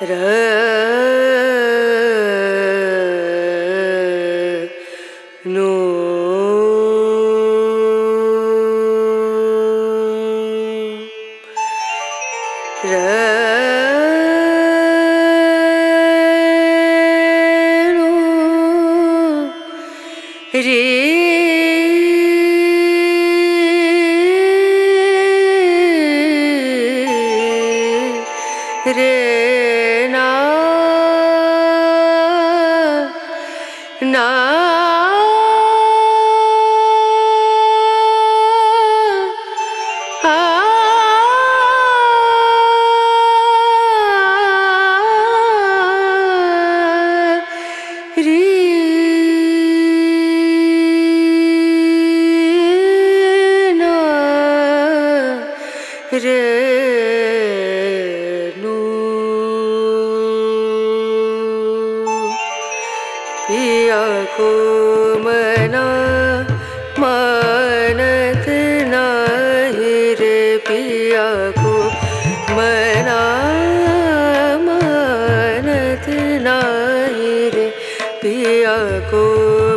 Re no. know. पिया को मना मनतना पि को मना मनतनाहिर पिया को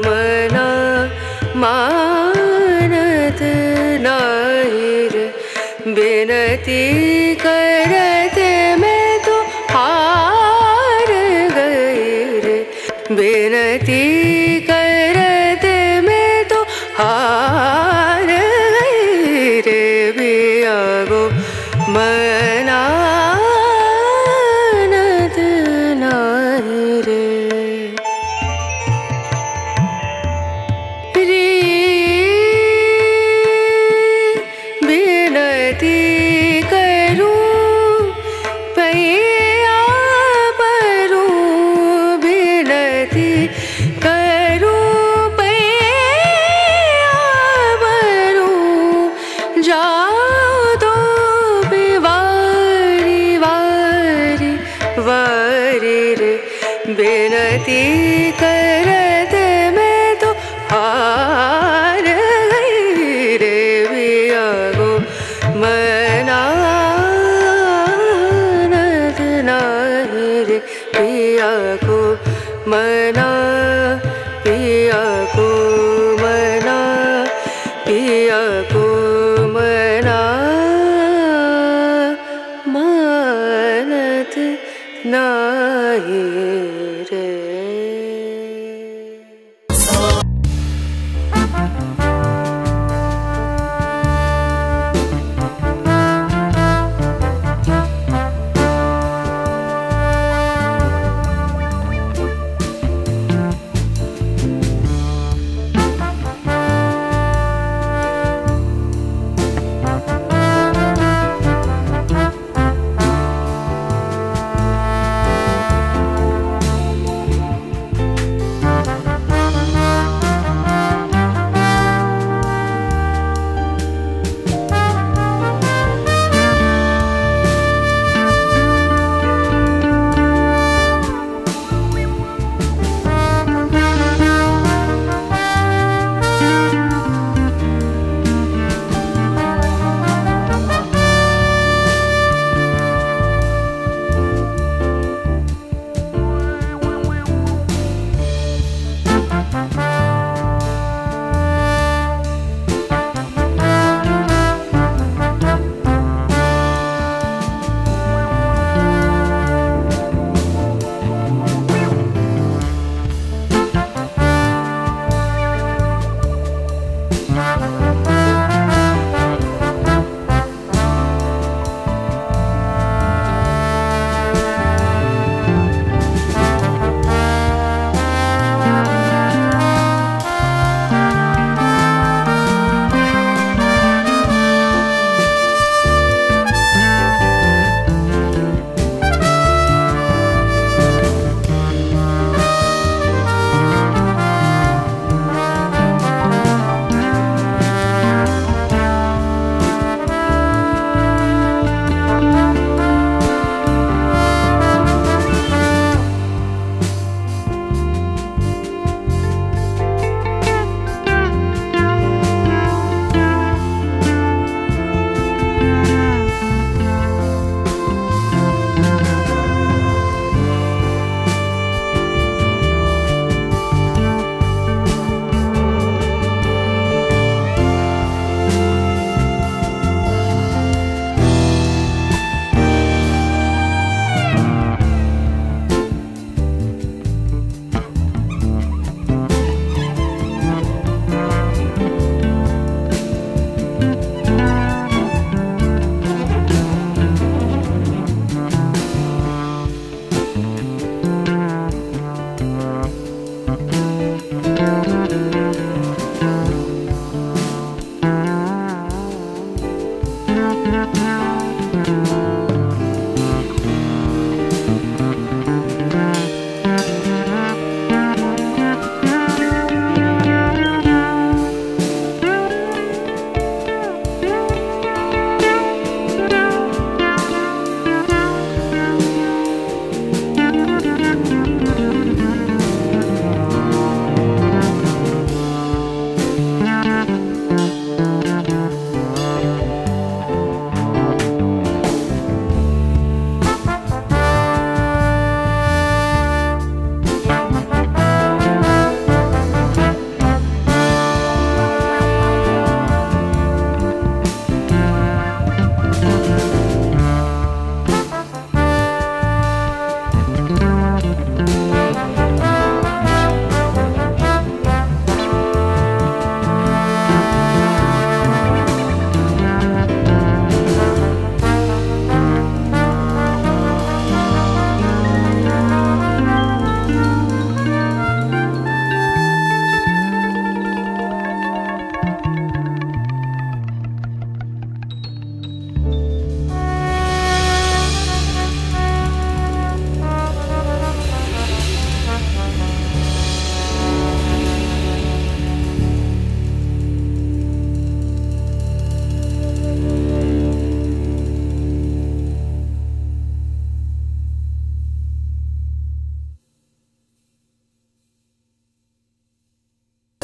मना महि बिनती कर विनती बिनती करत मैं तो हार गई रे बिया गो मना रे पिया को। मना पिया को, मना पिया को, मना मानत नाही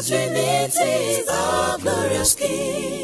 Trinity's all glorious King.